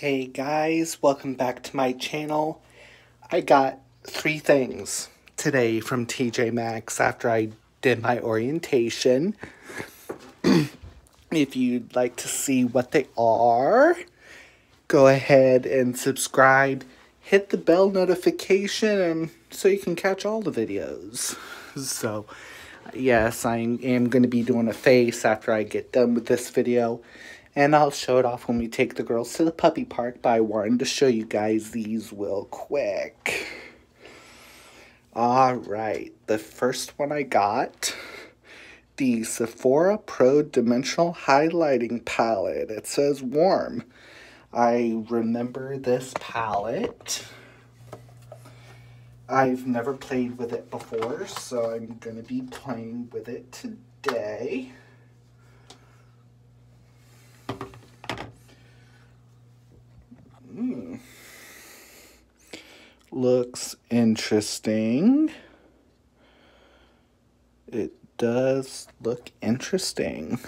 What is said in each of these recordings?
Hey guys, welcome back to my channel. I got three things today from TJ Maxx after I did my orientation. if you'd like to see what they are, go ahead and subscribe. Hit the bell notification so you can catch all the videos. So, yes, I am going to be doing a face after I get done with this video. And I'll show it off when we take the girls to the puppy park, but I wanted to show you guys these real quick. Alright, the first one I got, the Sephora Pro Dimensional Highlighting Palette. It says warm. I remember this palette. I've never played with it before, so I'm going to be playing with it today. Looks interesting. It does look interesting.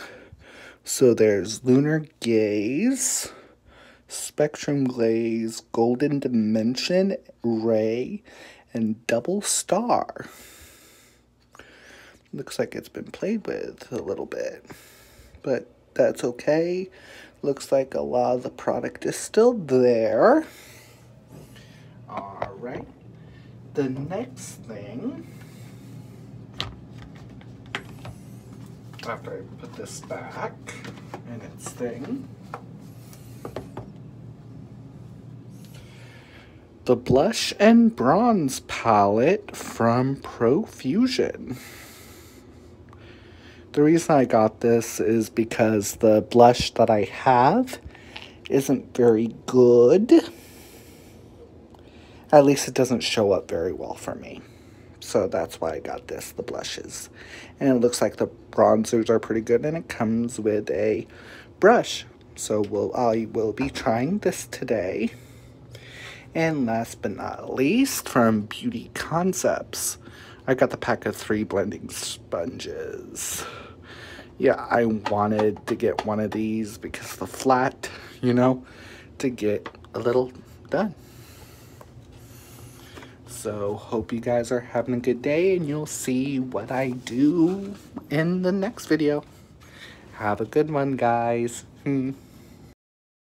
So there's Lunar Gaze, Spectrum Glaze, Golden Dimension, Ray, and Double Star. Looks like it's been played with a little bit, but that's okay. Looks like a lot of the product is still there. Alright. The next thing, after I put this back in its thing, the Blush and Bronze palette from Profusion. The reason I got this is because the blush that I have isn't very good. At least it doesn't show up very well for me. So that's why I got this, the blushes. And it looks like the bronzers are pretty good and it comes with a brush. So we'll, I will be trying this today. And last but not least, from Beauty Concepts, I got the pack of three blending sponges yeah, I wanted to get one of these because the flat, you know, to get a little done. So, hope you guys are having a good day and you'll see what I do in the next video. Have a good one, guys. Hmm.